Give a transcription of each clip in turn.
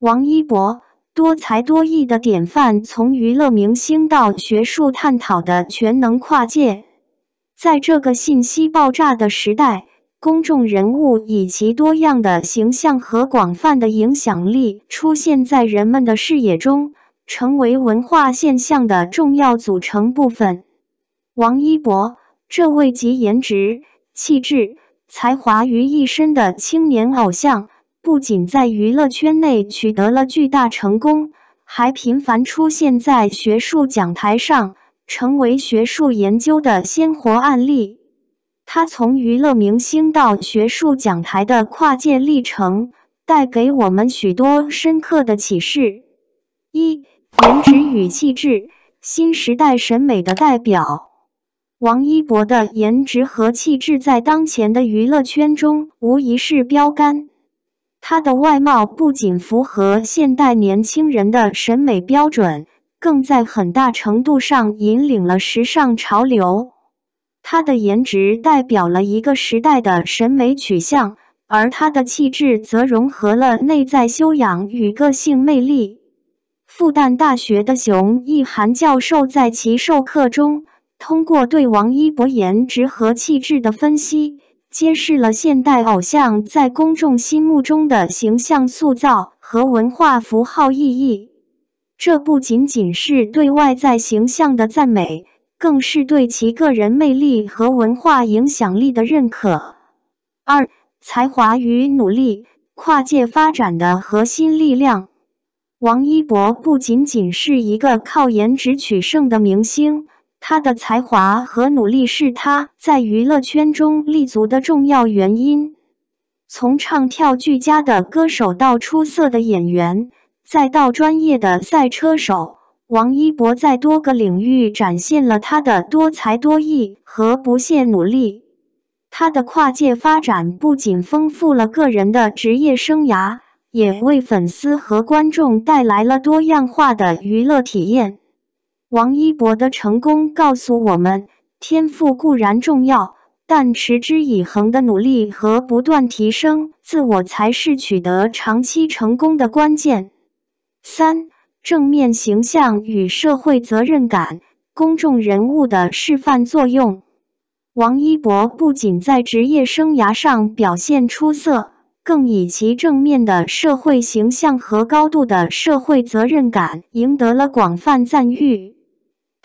王一博，多才多艺的典范，从娱乐明星到学术探讨的全能跨界。在这个信息爆炸的时代，公众人物以其多样的形象和广泛的影响力，出现在人们的视野中，成为文化现象的重要组成部分。王一博，这位集颜值、气质、才华于一身的青年偶像。不仅在娱乐圈内取得了巨大成功，还频繁出现在学术讲台上，成为学术研究的鲜活案例。他从娱乐明星到学术讲台的跨界历程，带给我们许多深刻的启示：一、颜值与气质，新时代审美的代表。王一博的颜值和气质在当前的娱乐圈中无疑是标杆。他的外貌不仅符合现代年轻人的审美标准，更在很大程度上引领了时尚潮流。他的颜值代表了一个时代的审美取向，而他的气质则融合了内在修养与个性魅力。复旦大学的熊毅涵教授在其授课中，通过对王一博颜值和气质的分析。揭示了现代偶像在公众心目中的形象塑造和文化符号意义。这不仅仅是对外在形象的赞美，更是对其个人魅力和文化影响力的认可。二、才华与努力，跨界发展的核心力量。王一博不仅仅是一个靠颜值取胜的明星。他的才华和努力是他在娱乐圈中立足的重要原因。从唱跳俱佳的歌手到出色的演员，再到专业的赛车手，王一博在多个领域展现了他的多才多艺和不懈努力。他的跨界发展不仅丰富了个人的职业生涯，也为粉丝和观众带来了多样化的娱乐体验。王一博的成功告诉我们，天赋固然重要，但持之以恒的努力和不断提升自我才是取得长期成功的关键。三、正面形象与社会责任感，公众人物的示范作用。王一博不仅在职业生涯上表现出色，更以其正面的社会形象和高度的社会责任感赢得了广泛赞誉。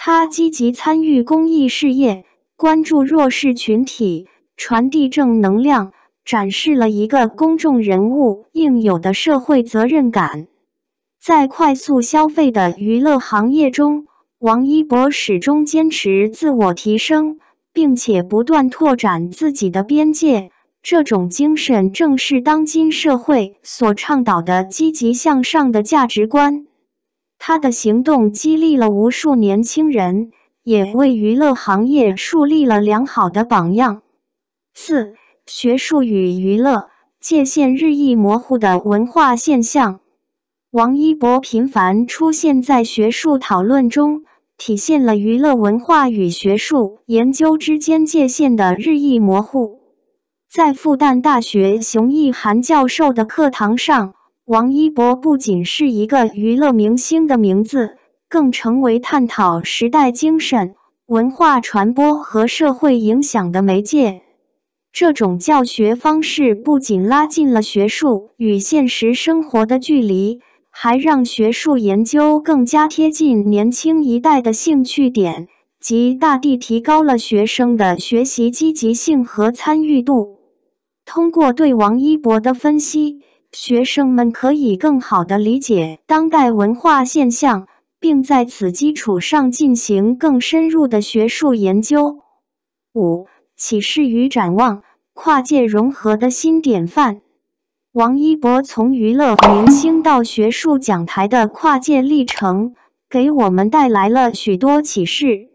他积极参与公益事业，关注弱势群体，传递正能量，展示了一个公众人物应有的社会责任感。在快速消费的娱乐行业中，王一博始终坚持自我提升，并且不断拓展自己的边界。这种精神正是当今社会所倡导的积极向上的价值观。他的行动激励了无数年轻人，也为娱乐行业树立了良好的榜样。四、学术与娱乐界限日益模糊的文化现象。王一博频繁出现在学术讨论中，体现了娱乐文化与学术研究之间界限的日益模糊。在复旦大学熊毅涵教授的课堂上。王一博不仅是一个娱乐明星的名字，更成为探讨时代精神、文化传播和社会影响的媒介。这种教学方式不仅拉近了学术与现实生活的距离，还让学术研究更加贴近年轻一代的兴趣点，极大地提高了学生的学习积极性和参与度。通过对王一博的分析。学生们可以更好地理解当代文化现象，并在此基础上进行更深入的学术研究。五、启示与展望：跨界融合的新典范。王一博从娱乐明星到学术讲台的跨界历程，给我们带来了许多启示。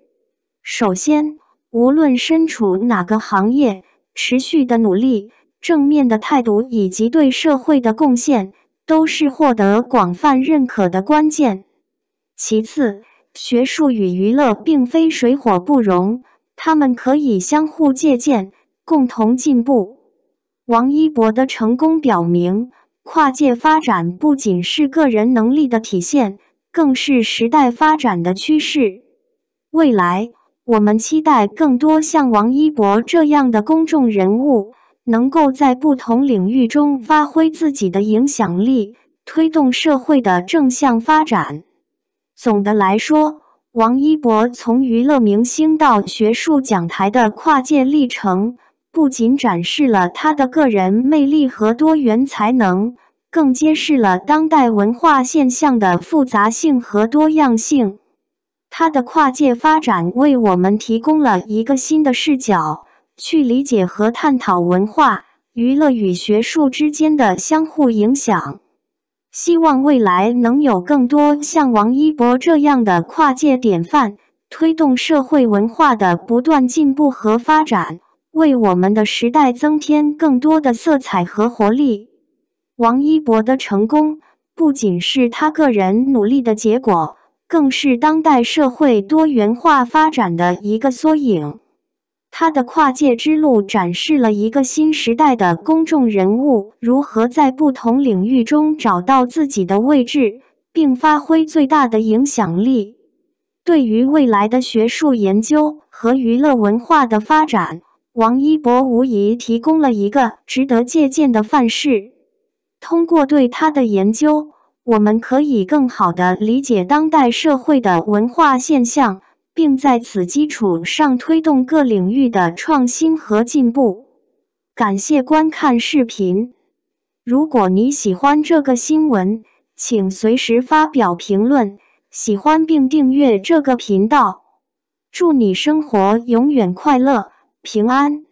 首先，无论身处哪个行业，持续的努力。正面的态度以及对社会的贡献，都是获得广泛认可的关键。其次，学术与娱乐并非水火不容，他们可以相互借鉴，共同进步。王一博的成功表明，跨界发展不仅是个人能力的体现，更是时代发展的趋势。未来，我们期待更多像王一博这样的公众人物，能够在不同领域中发挥自己的影响力，推动社会的正向发展。总的来说，王一博从娱乐明星到学术讲台的跨界历程。不仅展示了他的个人魅力和多元才能，更揭示了当代文化现象的复杂性和多样性。他的跨界发展为我们提供了一个新的视角，去理解和探讨文化、娱乐与学术之间的相互影响。希望未来能有更多像王一博这样的跨界典范，推动社会文化的不断进步和发展。为我们的时代增添更多的色彩和活力。王一博的成功不仅是他个人努力的结果，更是当代社会多元化发展的一个缩影。他的跨界之路展示了一个新时代的公众人物如何在不同领域中找到自己的位置，并发挥最大的影响力。对于未来的学术研究和娱乐文化的发展，王一博无疑提供了一个值得借鉴的范式。通过对他的研究，我们可以更好地理解当代社会的文化现象，并在此基础上推动各领域的创新和进步。感谢观看视频。如果你喜欢这个新闻，请随时发表评论、喜欢并订阅这个频道。祝你生活永远快乐！平安。